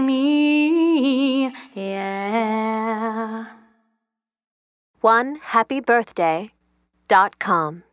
me. Yeah. One happy birthday dot com.